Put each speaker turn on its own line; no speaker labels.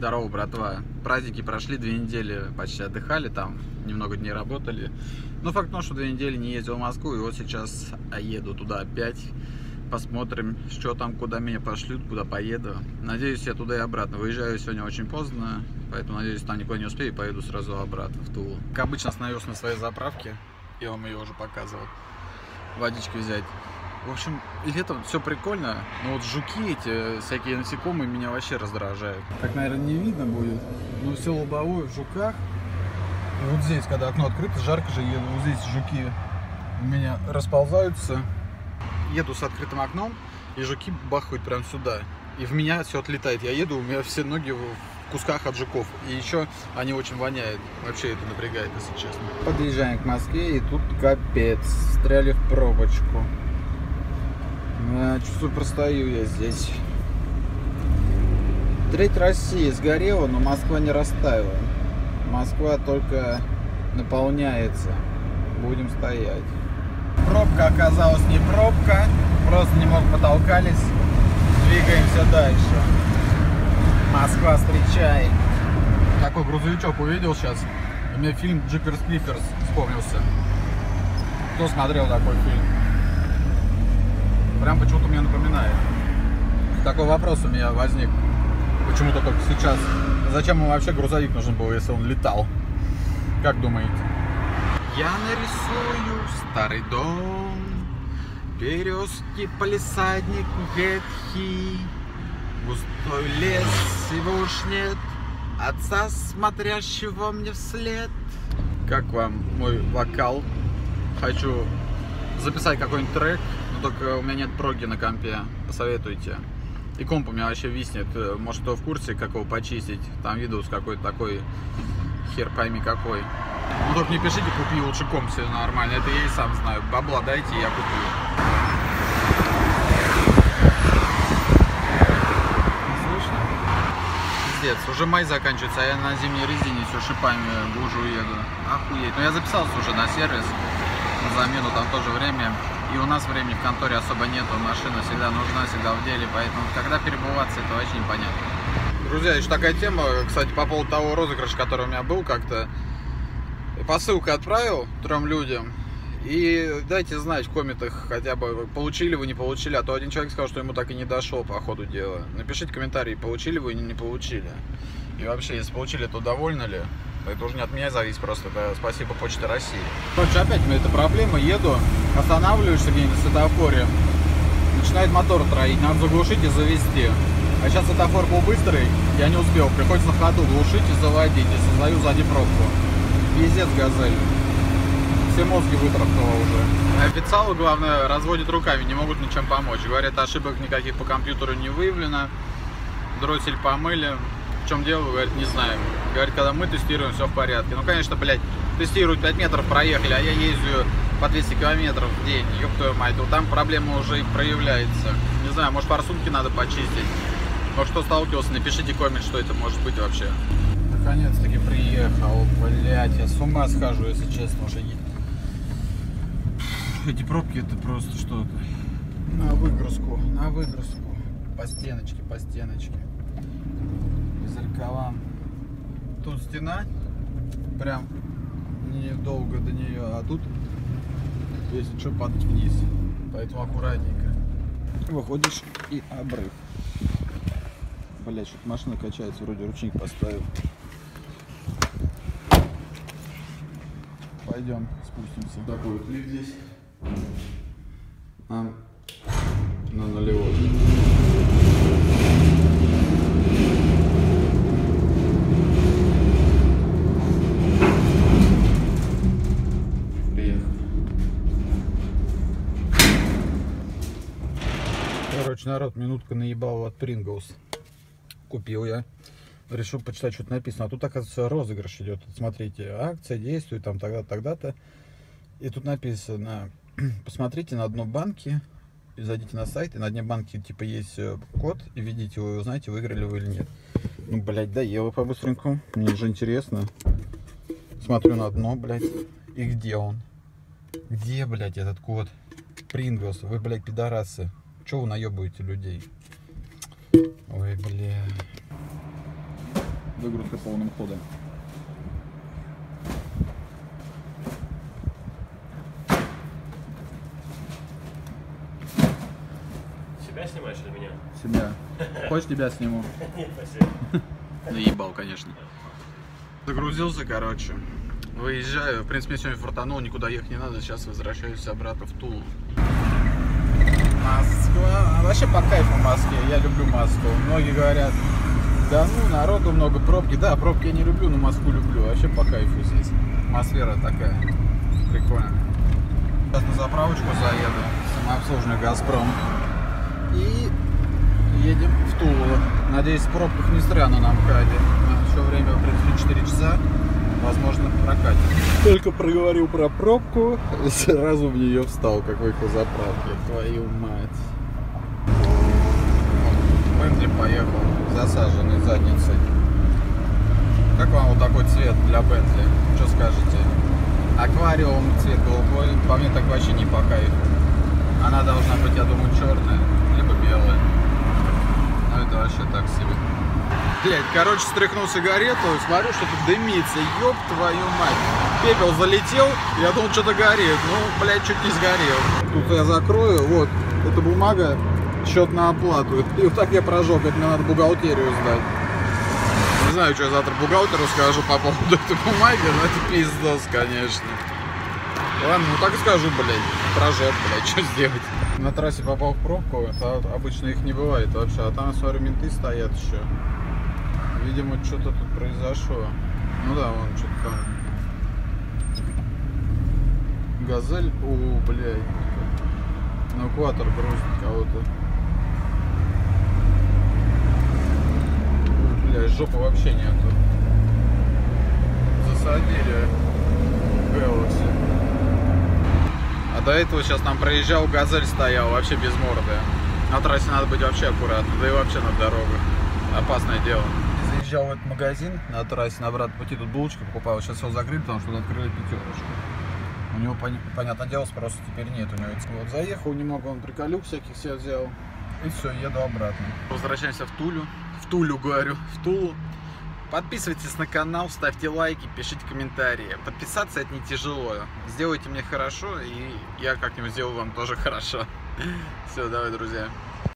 Здорово, братва. Праздники прошли, две недели почти отдыхали, там немного дней работали. Но факт в том, что две недели не ездил в Москву, и вот сейчас еду туда опять. Посмотрим, что там, куда меня пошлют, куда поеду. Надеюсь, я туда и обратно. Выезжаю сегодня очень поздно, поэтому надеюсь, там никуда не успею, и поеду сразу обратно в Тулу. Как обычно, остановился на своей заправке. Я вам ее уже показывал. Водички взять. В общем, летом все прикольно, но вот жуки эти, всякие насекомые меня вообще раздражают. Так, наверное, не видно будет, но все лобовое в жуках. И вот здесь, когда окно открыто, жарко же еду, вот здесь жуки у меня расползаются. Еду с открытым окном, и жуки бахают прям сюда. И в меня все отлетает. Я еду, у меня все ноги в кусках от жуков. И еще они очень воняют. Вообще это напрягает, если честно. Подъезжаем к Москве, и тут капец. Стряли в пробочку. А, чувствую, простою я здесь. Треть России сгорела, но Москва не растаяла. Москва только наполняется. Будем стоять. Пробка оказалась не пробка. Просто немного потолкались. Двигаемся дальше. Москва, встречай. Такой грузовичок увидел сейчас. И мне фильм Джиперс Клиперс вспомнился. Кто смотрел такой фильм? Прям почему-то мне напоминает. Такой вопрос у меня возник. Почему-то только сейчас. Зачем ему вообще грузовик нужен был, если он летал? Как думаете? Я нарисую старый дом, березки, полисадник ветхий, густой лес, его уж нет, отца, смотрящего мне вслед. Как вам мой вокал? Хочу записать какой-нибудь трек, только у меня нет проги на компе, посоветуйте. И комп у меня вообще виснет, может кто в курсе, как его почистить. Там видос какой-то такой, хер пойми какой. Ну только не пишите, купи лучше комп себе нормально, это я и сам знаю. Бабла дайте, я куплю. Пиздец, уже май заканчивается, а я на зимней резине все шипами гужу еду. Охуеть. Но я записался уже на сервис, на замену, там тоже время. И у нас времени в конторе особо нету, машина всегда нужна, всегда в деле, поэтому когда перебываться, это очень непонятно. Друзья, еще такая тема, кстати, по поводу того розыгрыша, который у меня был как-то. Посылку отправил трем людям, и дайте знать в комментах хотя бы, получили вы, не получили. А то один человек сказал, что ему так и не дошел по ходу дела. Напишите комментарий, получили вы или не получили. И вообще, если получили, то довольны ли? Это уже не от меня зависит просто, это спасибо Почте России. Короче, опять у меня эта проблема, еду, останавливаешься где-нибудь на светофоре, начинает мотор троить, надо заглушить и завести. А сейчас светофор был быстрый, я не успел, приходится на ходу глушить и заводить, и создаю сзади пробку. Пиздец, газель. Все мозги вытравкало уже. Официалы, главное, разводят руками, не могут ничем помочь. Говорят, ошибок никаких по компьютеру не выявлено. Дроссель помыли. Чем дело, говорит, не знаем. Говорит, когда мы тестируем, все в порядке. Ну, конечно, блядь, тестируют 5 метров проехали, а я ездию по 200 километров в день. Ёб твою мать, вот там проблема уже и проявляется. Не знаю, может форсунки надо почистить. Может, кто сталкивался, напишите коммент, что это может быть вообще. Наконец-таки приехал, блядь, я с ума схожу, если честно, уже эти пробки это просто что-то. На выгрузку, на выгрузку. По стеночке, по стеночке. Зеркалам. Тут стена, прям недолго до нее, а тут, если что, падать вниз. Поэтому аккуратненько. Выходишь и обрыв. Блять, что-то машина качается, вроде ручник поставил. Пойдем спустимся. Такой вот лифт здесь. Нам Короче, народ, минутка наебал от Принглс. Купил я. Решил почитать, что-то написано. А тут, оказывается, розыгрыш идет. Смотрите, акция действует там тогда-то, тогда-то. И тут написано, посмотрите на дно банки, и зайдите на сайт, и на дне банки типа есть э, код, и введите его, и узнаете, выиграли вы или нет. Ну, блядь, его по-быстренькому, мне же интересно. Смотрю на дно, блядь, и где он? Где, блядь, этот код? Принглс, вы, блядь, пидорасы. Чего вы наебываете людей? Ой, бля. Выгрузка полным ходом.
Себя снимаешь или меня?
Себя. Хочешь тебя сниму?
Нет, спасибо.
Наебал, конечно. Загрузился, короче. Выезжаю. В принципе, сегодня фортанул, никуда ехать не надо. Сейчас возвращаюсь обратно в Тулу. Москва. А вообще по кайфу в Москве. Я люблю Москву. Многие говорят, да ну, народу много, пробки. Да, пробки я не люблю, но Москву люблю. Вообще по кайфу здесь. Атмосфера такая. Прикольно. Сейчас на заправочку заеду. Самообслуживание Газпром. И едем в Тулу. Надеюсь, в пробках не странно на МКАДе. Еще время, в принципе, 4 часа. Возможно, прокатит. Только проговорил про пробку, сразу в нее встал, как выехал заправки. Твою мать. Бентли поехал, засаженный задницей. Как вам вот такой цвет для Бентли? Что скажете? Аквариум, цвет голубой, по мне так вообще не по кайфу. Она должна быть, я думаю, черная, либо белая. Ну это вообще так себе. Блять, короче, стряхнул сигарету, смотрю, что-то дымится, ёб твою мать. Пепел залетел, я думал, что-то горит. Ну, блядь, чуть не сгорел. Тут я закрою, вот, эта бумага, счет на оплату. И вот так я прожег, это мне надо бухгалтерию сдать. Не знаю, что я завтра бухгалтеру скажу по поводу этой бумаги, но это пиздос, конечно. Ладно, ну так и скажу, блядь. Прожег, блядь, что сделать? На трассе попал в пробку, это обычно их не бывает вообще, а там, смотрю, менты стоят еще. Видимо, что-то тут произошло. Ну да, вон что-то там. Газель, о, блядь. На экватор грузит кого-то. О, блядь, жопы вообще нету. Засадили Galaxy. А до этого сейчас там проезжал, газель стоял, вообще без морды. На трассе надо быть вообще аккуратно, да и вообще на дорогах. Опасное дело. Заезжал в этот магазин на трассе, на обратном пути тут булочки покупал. Сейчас все закрыли, потому что открыли пятерочку. У него, пон- понятное дело, спроса теперь нет. У него вот заехал немного, он приколюк всяких себе взял. И все, еду обратно. Возвращаемся в Тулю. В Тулю, говорю, в Тулу. Подписывайтесь на канал, ставьте лайки, пишите комментарии. Подписаться это не тяжело. Сделайте мне хорошо, и я как-нибудь сделаю вам тоже хорошо. Все, давай, друзья.